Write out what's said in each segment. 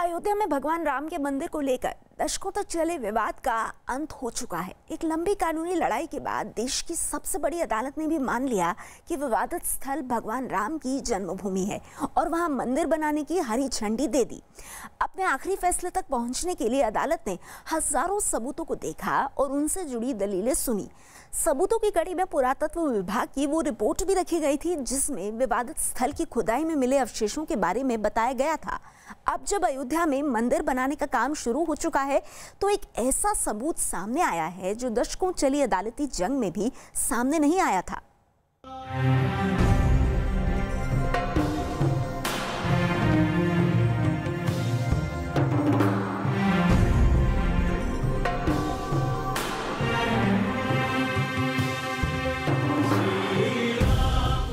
अयोध्या में भगवान राम के मंदिर को लेकर। दशकों तक चले विवाद का अंत हो चुका है। एक लंबी कानूनी लड़ाई के बाद देश की सबसे बड़ी अदालत ने भी मान लिया कि विवादित स्थल भगवान राम की जन्मभूमि है और वहाँ मंदिर बनाने की हरी झंडी दे दी। अपने आखिरी फैसले तक पहुँचने के लिए अदालत ने हज़ारों सबूतों को देखा और उनसे जुड़ी दलीलें सुनी। सबूतों की कड़ी में पुरातत्व विभाग की वो रिपोर्ट भी रखी गई थी, जिसमें विवादित स्थल की खुदाई में मिले अवशेषों के बारे में बताया गया था। अब जब अयोध्या में मंदिर बनाने का काम शुरू हो चुका है तो एक ऐसा सबूत सामने आया है जो दशकों चली अदालती जंग में भी सामने नहीं आया था।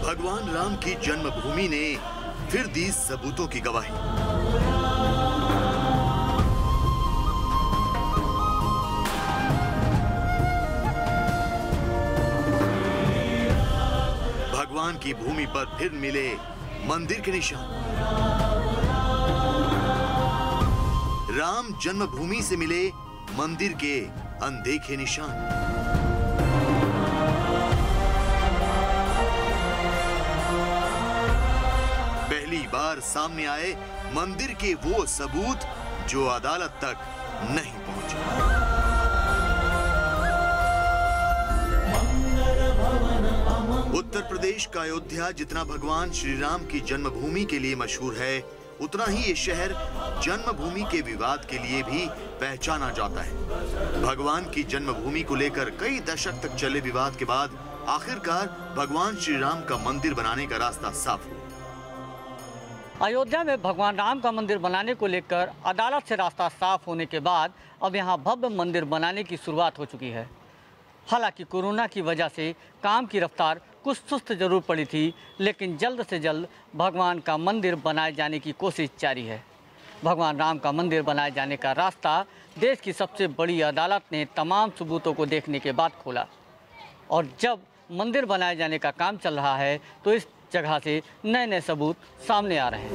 भगवान राम की जन्मभूमि ने फिर दी सबूतों की गवाही। भगवान की भूमि पर फिर मिले मंदिर के निशान। राम जन्मभूमि से मिले मंदिर के अनदेखे निशान। पहली बार सामने आए मंदिर के वो सबूत जो अदालत तक नहीं पहुँचे। उत्तर प्रदेश का अयोध्या जितना भगवान श्री राम की जन्मभूमि के लिए मशहूर है, उतना ही ये शहर जन्मभूमि के विवाद के लिए भी पहचाना जाता है। भगवान की जन्मभूमि को लेकर कई दशक तक चले विवाद के बाद आखिरकार भगवान श्री राम का मंदिर बनाने का रास्ता साफ़ हुआ। अयोध्या में भगवान राम का मंदिर बनाने को लेकर अदालत से रास्ता साफ़ होने के बाद अब यहाँ भव्य मंदिर बनाने की शुरुआत हो चुकी है। हालाँकि कोरोना की वजह से काम की रफ्तार कुछ सुस्त ज़रूर पड़ी थी, लेकिन जल्द से जल्द भगवान का मंदिर बनाए जाने की कोशिश जारी है। भगवान राम का मंदिर बनाए जाने का रास्ता देश की सबसे बड़ी अदालत ने तमाम सबूतों को देखने के बाद खोला। और जब मंदिर बनाए जाने का काम चल रहा है तो इस जगह से नए नए सबूत सामने आ रहे हैं।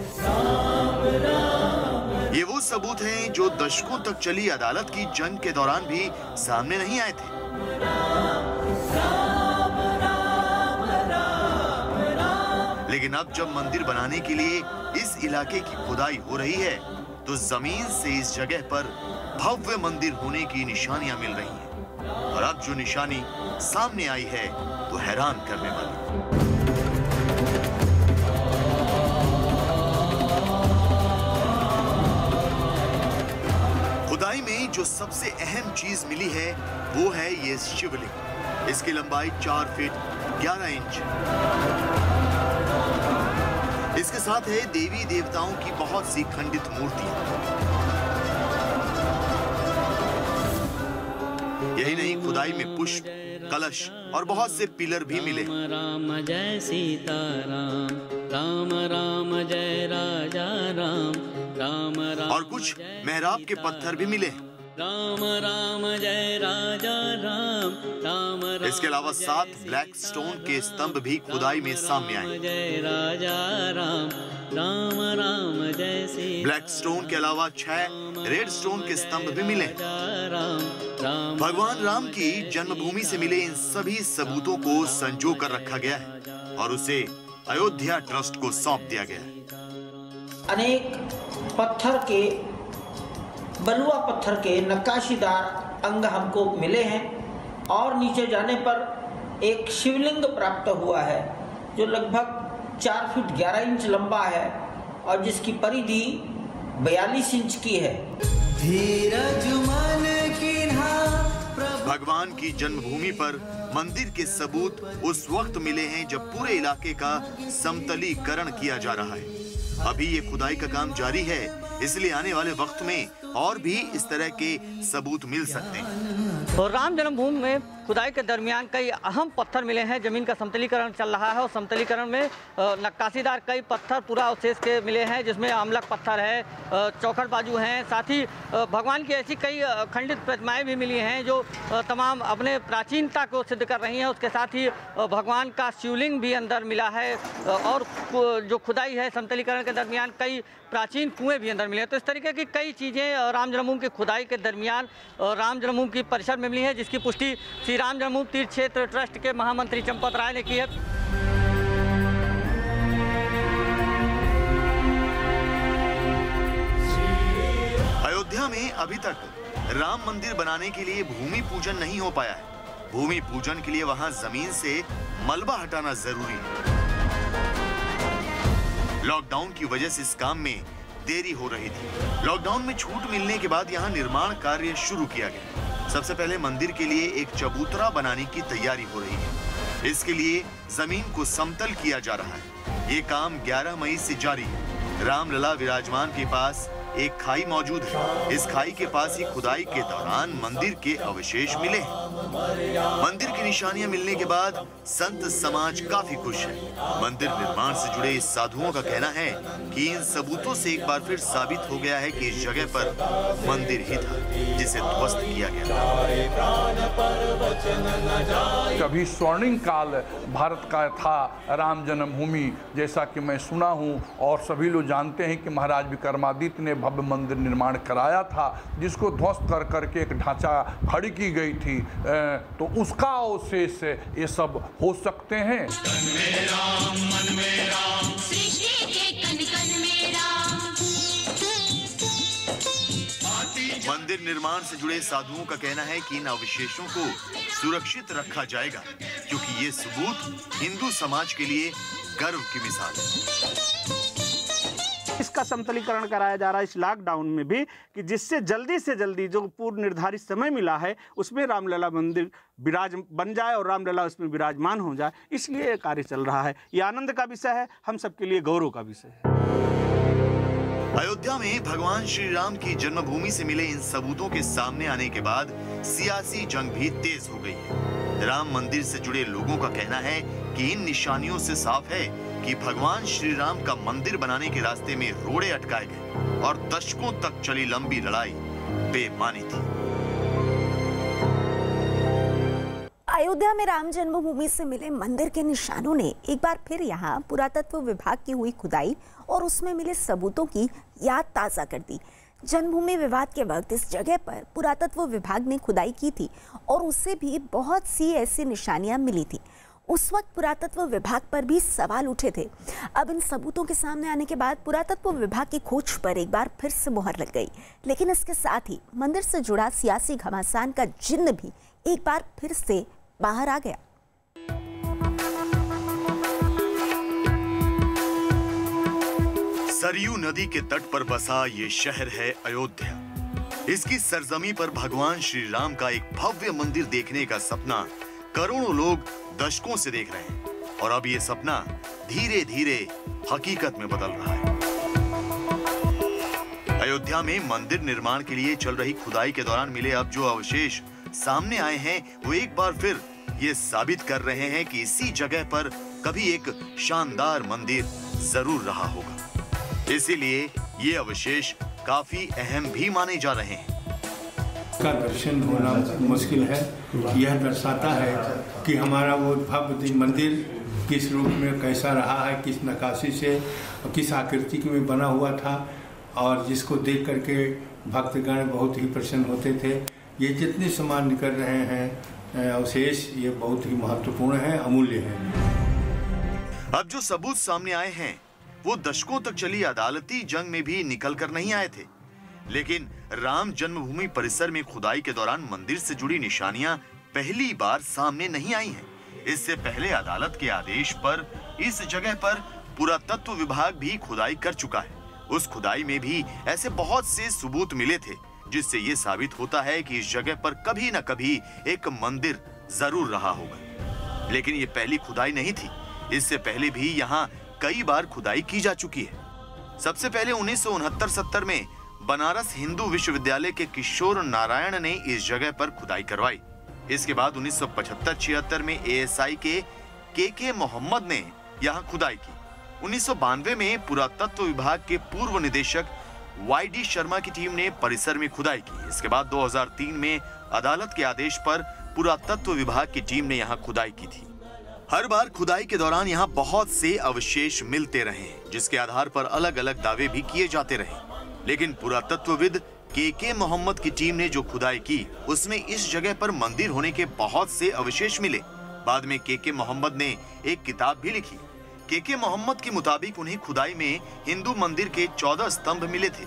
ये वो सबूत हैं जो दशकों तक चली अदालत की जंग के दौरान भी सामने नहीं आए थे। लेकिन अब जब मंदिर बनाने के लिए इस इलाके की खुदाई हो रही है तो ज़मीन से इस जगह पर भव्य मंदिर होने की निशानियाँ मिल रही हैं। और अब जो निशानी सामने आई है तो हैरान करने वाली। खुदाई में जो सबसे अहम चीज़ मिली है, वो है ये शिवलिंग। इसकी लंबाई चार फीट ग्यारह इंच। इसके साथ है देवी देवताओं की बहुत सी खंडित मूर्तियाँ। यही नहीं खुदाई में पुष्प कलश और बहुत से पिलर भी मिले। राम जय सीता राम राम राम जय राजा राम। राम राम और कुछ मेहराब के पत्थर भी मिले। राम राम जय राजा राम। राम राम इसके अलावा सात ब्लैक स्टोन के स्तंभ भी खुदाई में सामने आए। जय राजा राम। राम राम जय सीता ब्लैक स्टोन के अलावा छह रेड स्टोन के स्तंभ भी मिले। राम। राम भगवान राम की जन्मभूमि से मिले इन सभी सबूतों को संजो कर रखा गया है और उसे अयोध्या ट्रस्ट को सौंप दिया गया है। अनेक पत्थर के बलुआ पत्थर के नक्काशीदार अंग हमको मिले हैं और नीचे जाने पर एक शिवलिंग प्राप्त हुआ है जो लगभग चार फीट ग्यारह इंच लंबा है और जिसकी परिधि बयालीस इंच की है। धीरज मन कीन्हा भगवान की जन्मभूमि पर मंदिर के सबूत उस वक्त मिले हैं जब पूरे इलाके का समतलीकरण किया जा रहा है। अभी ये खुदाई का काम जारी है इसलिए आने वाले वक्त में और भी इस तरह के सबूत मिल सकते हैं। और राम जन्मभूमि में खुदाई के दरमियान कई अहम पत्थर मिले हैं। ज़मीन का समतलीकरण चल रहा है और समतलीकरण में नक्काशीदार कई पत्थर पूरा अवशेष के मिले हैं, जिसमें आमलक पत्थर है चौखट बाजू हैं। साथ ही भगवान की ऐसी कई खंडित प्रतिमाएँ भी मिली हैं जो तमाम अपने प्राचीनता को सिद्ध कर रही हैं। उसके साथ ही भगवान का शिवलिंग भी अंदर मिला है और जो खुदाई है समतलीकरण के दरमियान कई प्राचीन कुएँ भी अंदर मिले हैं। तो इस तरीके की कई चीज़ें राम जन्मभूमि की खुदाई के दरमियान राम जन्मभूमि की परिसर में मिली है, जिसकी पुष्टि श्री राम जन्मभूमि तीर्थ क्षेत्र ट्रस्ट के महामंत्री चंपत राय ने की है। अयोध्या में अभी तक राम मंदिर बनाने के लिए भूमि पूजन नहीं हो पाया है। भूमि पूजन के लिए वहाँ ज़मीन से मलबा हटाना ज़रूरी है। लॉकडाउन की वजह से इस काम में देरी हो रही थी। लॉकडाउन में छूट मिलने के बाद यहाँ निर्माण कार्य शुरू किया गया। सबसे पहले मंदिर के लिए एक चबूतरा बनाने की तैयारी हो रही है। इसके लिए ज़मीन को समतल किया जा रहा है। ये काम 11 मई से जारी है। रामलला विराजमान के पास एक खाई मौजूद है। इस खाई के पास ही खुदाई के दौरान मंदिर के अवशेष मिले मंदिर की निशानियाँ मिलने के बाद संत समाज काफ़ी खुश है। मंदिर निर्माण से जुड़े साधुओं का कहना है कि इन सबूतों से एक बार फिर साबित हो गया है कि इस जगह पर मंदिर ही था, जिसे ध्वस्त किया गया कभी स्वर्णिम काल भारत का था, राम जन्मभूमि, जैसा कि मैं सुना हूँ, और सभी लोग जानते हैं कि महाराज विक्रमादित्य ने भव्य मंदिर निर्माण कराया था, जिसको ध्वस्त कर करके एक ढांचा खड़ी की गई थी तो उसका अवशेष ये सब हो सकते हैं। मंदिर निर्माण से जुड़े साधुओं का कहना है कि इन अवशेषों को सुरक्षित रखा जाएगा, क्योंकि ये सबूत हिंदू समाज के लिए गर्व की मिसाल है। इसका समतलीकरण कराया जा रहा है इस लॉकडाउन में भी, कि जिससे जल्दी से जल्दी जो पूर्व निर्धारित समय मिला है, उसमें रामलला मंदिर विराज बन जाए और रामलला उसमें विराजमान हो जाए। इसलिए ये कार्य चल रहा है। ये आनंद का विषय है, हम सबके लिए गौरव का विषय है। अयोध्या में भगवान श्री राम की जन्मभूमि से मिले इन सबूतों के सामने आने के बाद सियासी जंग भी तेज हो गई है। राम मंदिर से जुड़े लोगों का कहना है कि इन निशानियों से साफ़ है कि भगवान श्री राम का मंदिर बनाने के रास्ते में रोड़े अटकाए गए और दशकों तक चली लंबी लड़ाई बेमानी थी। अयोध्या में राम जन्मभूमि से मिले मंदिर के निशानों ने एक बार फिर यहाँ पुरातत्व विभाग की हुई खुदाई और उसमें मिले सबूतों की याद ताज़ा कर दी। जन्मभूमि विवाद के वक्त इस जगह पर पुरातत्व विभाग ने खुदाई की थी और उससे भी बहुत सी ऐसी निशानियाँ मिली थी। उस वक्त पुरातत्व विभाग पर भी सवाल उठे थे। अब इन सबूतों के सामने आने के बाद पुरातत्व विभाग की खोज पर एक बार फिर से मुहर लग गई। लेकिन इसके साथ ही मंदिर से जुड़ा सियासी घमासान का जिन्न भी एक बार फिर से बाहर आ गया। सरयू नदी के तट पर बसा ये शहर है अयोध्या। इसकी सरजमी पर भगवान श्री राम का एक भव्य मंदिर देखने का सपना करोड़ों लोग दशकों से देख रहे हैं और अब ये सपना धीरे धीरे हकीकत में बदल रहा है। अयोध्या में मंदिर निर्माण के लिए चल रही खुदाई के दौरान मिले अब जो अवशेष सामने आए हैं, वो एक बार फिर ये साबित कर रहे हैं कि इसी जगह पर कभी एक शानदार मंदिर ज़रूर रहा होगा। इसीलिए ये अवशेष काफ़ी अहम भी माने जा रहे हैं। का दर्शन होना मुश्किल है। यह दर्शाता है कि हमारा वो भव्य मंदिर किस रूप में कैसा रहा है, किस नकाशी से, किस आकृति में बना हुआ था और जिसको देख करके भक्तगण बहुत ही प्रसन्न होते थे। ये जितने सामान निकल रहे हैं अवशेष, ये बहुत ही महत्वपूर्ण है, अमूल्य है। अब जो सबूत सामने आए हैं, वो दशकों तक चली अदालती जंग में भी निकल कर नहीं आए थे। लेकिन राम जन्मभूमि परिसर में खुदाई के दौरान मंदिर से जुड़ी निशानियाँ पहली बार सामने नहीं आई हैं। इससे पहले अदालत के आदेश पर इस जगह पर पुरातत्व विभाग भी खुदाई कर चुका है। उस खुदाई में भी ऐसे बहुत से सबूत मिले थे, जिससे ये साबित होता है कि इस जगह पर कभी न कभी एक मंदिर ज़रूर रहा होगा। लेकिन ये पहली खुदाई नहीं थी। इससे पहले भी यहाँ कई बार खुदाई की जा चुकी है। सबसे पहले उन्नीस सत्तर में बनारस हिंदू विश्वविद्यालय के किशोर नारायण ने इस जगह पर खुदाई करवाई। इसके बाद उन्नीस सौ छिहत्तर में एएसआई के के के मोहम्मद ने यहाँ खुदाई की। उन्नीस सौ बानवे में पुरातत्व विभाग के पूर्व निदेशक वाई डी शर्मा की टीम ने परिसर में खुदाई की। इसके बाद 2003 में अदालत के आदेश पर पुरातत्व विभाग की टीम ने यहाँ खुदाई की थी। हर बार खुदाई के दौरान यहाँ बहुत से अवशेष मिलते रहे जिसके आधार पर अलग अलग दावे भी किए जाते रहे। लेकिन पुरातत्वविद के के मोहम्मद की टीम ने जो खुदाई की, उसमें इस जगह पर मंदिर होने के बहुत से अवशेष मिले। बाद में के के मोहम्मद ने एक किताब भी लिखी। के के मोहम्मद के मुताबिक उन्हें खुदाई में हिंदू मंदिर के चौदह स्तंभ मिले थे।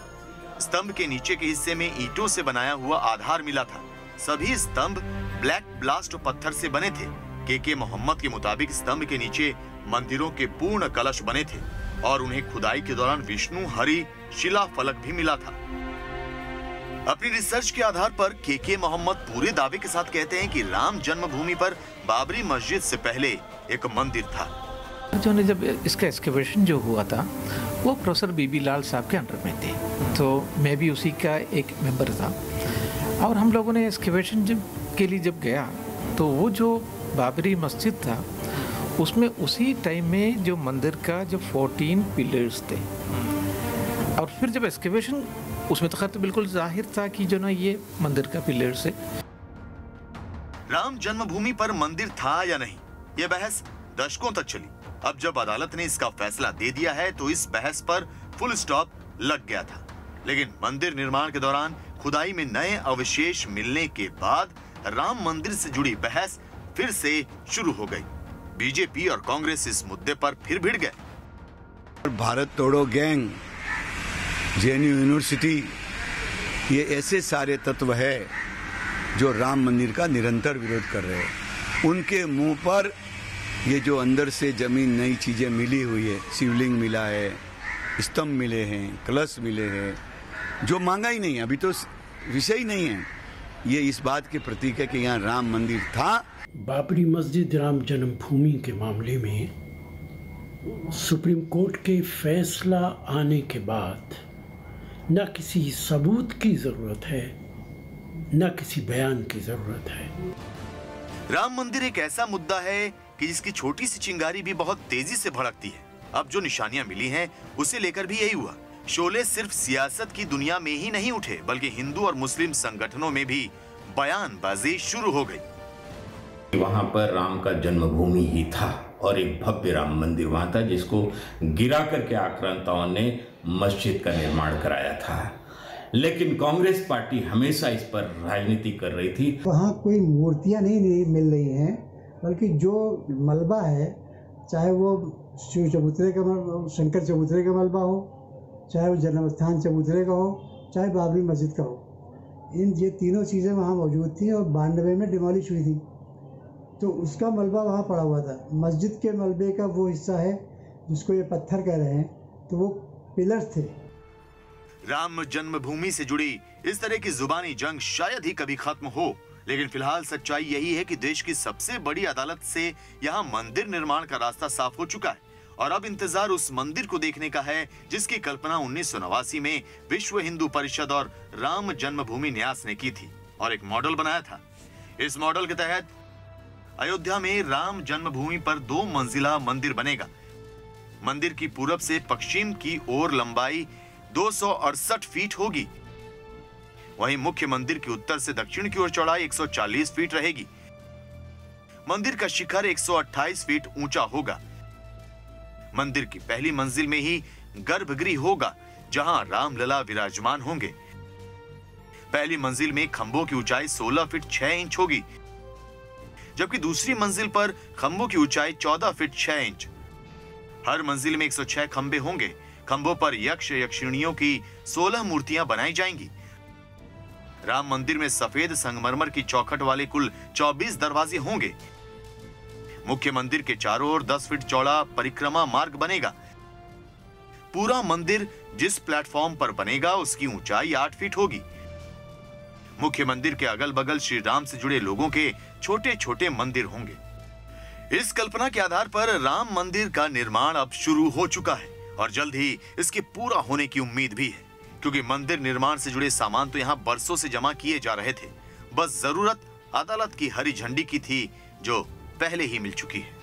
स्तंभ के नीचे के हिस्से में ईटों से बनाया हुआ आधार मिला था। सभी स्तंभ ब्लैक ब्लास्ट पत्थर से बने थे। के के मोहम्मद के मुताबिक स्तंभ के नीचे मंदिरों के पूर्ण कलश बने थे और उन्हें खुदाई के दौरान विष्णु, हरि शिला फलक भी मिला था। अपनी रिसर्च के आधार पर के के मोहम्मद पूरे दावे के साथ कहते हैं कि राम जन्मभूमि पर बाबरी मस्जिद से पहले एक मंदिर था। जो ने जब इसका एक्सकेवेशन जो हुआ था, वो प्रोफेसर बीबी लाल साहब के अंडर में थे। तो मैं भी उसी का एक मेंबर था। और हम लोगों ने एक्सकेवेशन जब के लिए जब गया तो वो जो बाबरी मस्जिद था, उसमें उसी टाइम में जो मंदिर का जो 14 पिलर्स थे और फिर जब एक्सकेवेशन उसमें तो खैर तो बिल्कुल ज़ाहिर था कि जो ना ये मंदिर का पिलर्स है राम जन्मभूमि पर मंदिर था या नहीं यह बहस दशकों तक चली। अब जब अदालत ने इसका फैसला दे दिया है तो इस बहस पर फुल स्टॉप लग गया था। लेकिन मंदिर निर्माण के दौरान खुदाई में नए अवशेष मिलने के बाद राम मंदिर से जुड़ी बहस फिर से शुरू हो गई। बीजेपी और कांग्रेस इस मुद्दे पर फिर भिड़ गए। भारत तोड़ो गैंग। जेएनयू यूनिवर्सिटी, ये ऐसे सारे तत्व है जो राम मंदिर का निरंतर विरोध कर रहे हैं। उनके मुँह पर ये जो अंदर से ज़मीन नई चीज़ें मिली हुई है, शिवलिंग मिला है, स्तंभ मिले हैं, कलश मिले हैं, जो मांगा ही नहीं है अभी तो विषय ही नहीं है। ये इस बात के प्रतीक है कि यहाँ राम मंदिर था। बाबरी मस्जिद राम जन्मभूमि के मामले में सुप्रीम कोर्ट के फैसला आने के बाद न किसी सबूत की ज़रूरत है न किसी बयान की ज़रूरत है। राम मंदिर एक ऐसा मुद्दा है कि जिसकी छोटी सी चिंगारी भी बहुत तेज़ी से भड़कती है। अब जो निशानियाँ मिली हैं उसे लेकर भी यही हुआ। शोले सिर्फ़ सियासत की दुनिया में ही नहीं उठे बल्कि हिंदू और मुस्लिम संगठनों में भी बयानबाजी शुरू हो गई। वहाँ पर राम का जन्मभूमि ही था और एक भव्य राम मंदिर वहाँ था जिसको गिरा करके आक्रांताओं ने मस्जिद का निर्माण कराया था। लेकिन कांग्रेस पार्टी हमेशा इस पर राजनीति कर रही थी। वहाँ कोई मूर्तियाँ नहीं मिल रही हैं, बल्कि जो मलबा है, चाहे वो शिव चबूतरे का शंकर चबूतरे का मलबा हो, चाहे वो जन्म स्थान चबूतरे का हो, चाहे बाबरी मस्जिद का हो, इन ये तीनों चीज़ें वहाँ मौजूद थी और बानवे में डिमोलिश हुई थी। तो उसका मलबा वहाँ पड़ा हुआ था। मस्जिद के मलबे का वो हिस्सा है जिसको ये पत्थर कह रहे हैं तो वो पिलर्स थे राम जन्मभूमि से जुड़ी इस तरह की जुबानी जंग शायद ही कभी खत्म हो, लेकिन फ़िलहाल सच्चाई यही है कि देश की सबसे बड़ी अदालत से यहाँ मंदिर निर्माण का रास्ता साफ़ हो चुका है। और अब इंतज़ार उस मंदिर को देखने का है, जिसकी कल्पना उन्नीस सौ नवासी में विश्व हिंदू परिषद और राम जन्मभूमि न्यास ने की थी और एक मॉडल बनाया था। इस मॉडल के तहत अयोध्या में राम जन्मभूमि पर दो मंजिला मंदिर बनेगा। मंदिर की पूरब से पश्चिम की ओर लंबाई दो सौ अड़सठ फीट होगी। वहीं मुख्य मंदिर की उत्तर से दक्षिण की ओर चौड़ाई 140 फीट रहेगी। मंदिर का शिखर 128 फीट ऊँचा होगा। मंदिर की पहली मंजिल में ही गर्भगृह होगा, जहाँ रामलला विराजमान होंगे। पहली मंजिल में खंभों की ऊंचाई 16 फीट 6 इंच होगी, जबकि दूसरी मंजिल पर खंभों की ऊंचाई 14 फीट 6 इंच। हर मंजिल में 106 खंभे होंगे। खंभों पर यक्ष यक्षिणियों की 16 मूर्तियाँ बनाई जाएँगी। राम मंदिर में सफ़ेद संगमरमर की चौखट वाले कुल 24 दरवाजे होंगे। मुख्य मंदिर के चारों ओर 10 फीट चौड़ा परिक्रमा मार्ग बनेगा। पूरा मंदिर जिस प्लेटफॉर्म पर बनेगा, उसकी ऊंचाई 8 फीट होगी। मुख्य मंदिर के अगल बगल श्री राम से जुड़े लोगों के छोटे छोटे मंदिर होंगे। इस कल्पना के आधार पर राम मंदिर का निर्माण अब शुरू हो चुका है और जल्द ही इसके पूरा होने की उम्मीद भी है। क्योंकि मंदिर निर्माण से जुड़े सामान तो यहाँ बरसों से जमा किए जा रहे थे। बस ज़रूरत अदालत की हरी झंडी की थी, जो पहले ही मिल चुकी है।